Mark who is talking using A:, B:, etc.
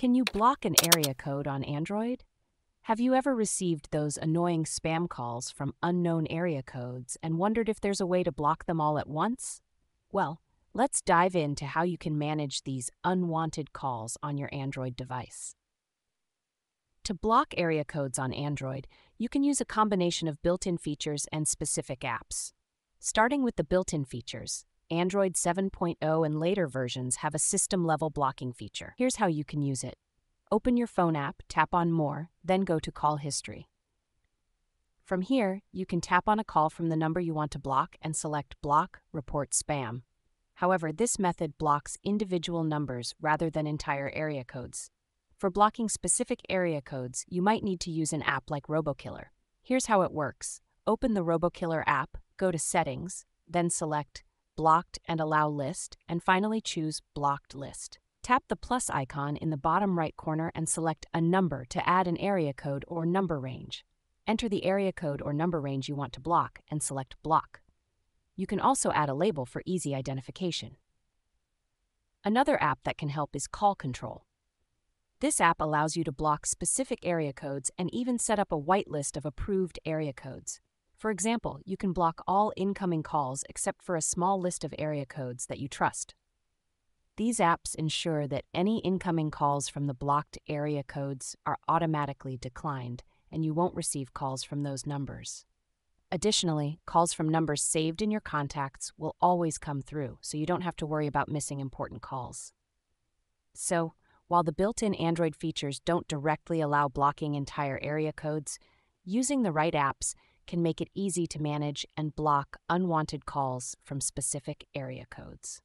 A: Can you block an area code on Android? Have you ever received those annoying spam calls from unknown area codes and wondered if there's a way to block them all at once? Well, let's dive into how you can manage these unwanted calls on your Android device. To block area codes on Android, you can use a combination of built in features and specific apps. Starting with the built in features, Android 7.0 and later versions have a system level blocking feature. Here's how you can use it open your phone app, tap on More, then go to Call History. From here, you can tap on a call from the number you want to block and select Block Report Spam. However, this method blocks individual numbers rather than entire area codes. For blocking specific area codes, you might need to use an app like RoboKiller. Here's how it works open the RoboKiller app, go to Settings, then select Blocked and Allow List, and finally choose Blocked List. Tap the plus icon in the bottom right corner and select a number to add an area code or number range. Enter the area code or number range you want to block and select Block. You can also add a label for easy identification. Another app that can help is Call Control. This app allows you to block specific area codes and even set up a whitelist of approved area codes. For example, you can block all incoming calls except for a small list of area codes that you trust. These apps ensure that any incoming calls from the blocked area codes are automatically declined and you won't receive calls from those numbers. Additionally, calls from numbers saved in your contacts will always come through, so you don't have to worry about missing important calls. So, while the built in Android features don't directly allow blocking entire area codes, using the right apps can make it easy to manage and block unwanted calls from specific area codes.